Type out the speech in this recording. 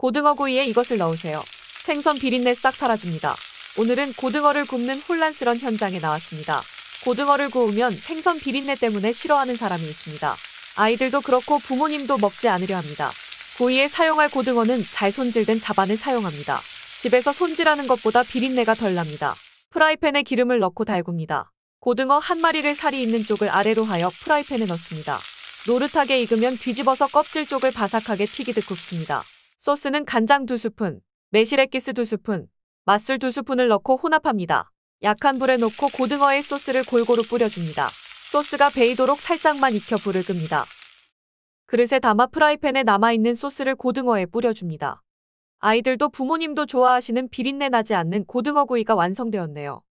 고등어 구이에 이것을 넣으세요. 생선 비린내 싹 사라집니다. 오늘은 고등어를 굽는 혼란스런 현장에 나왔습니다. 고등어를 구우면 생선 비린내 때문에 싫어하는 사람이 있습니다. 아이들도 그렇고 부모님도 먹지 않으려 합니다. 구이에 사용할 고등어는 잘 손질된 자반을 사용합니다. 집에서 손질하는 것보다 비린내가 덜 납니다. 프라이팬에 기름을 넣고 달굽니다. 고등어 한 마리를 살이 있는 쪽을 아래로 하여 프라이팬에 넣습니다. 노릇하게 익으면 뒤집어서 껍질 쪽을 바삭하게 튀기듯 굽습니다. 소스는 간장 2스푼, 매실액기스 2스푼, 맛술 2스푼을 넣고 혼합합니다. 약한 불에 놓고 고등어의 소스를 골고루 뿌려줍니다. 소스가 배이도록 살짝만 익혀 불을 끕니다. 그릇에 담아 프라이팬에 남아있는 소스를 고등어에 뿌려줍니다. 아이들도 부모님도 좋아하시는 비린내 나지 않는 고등어 구이가 완성되었네요.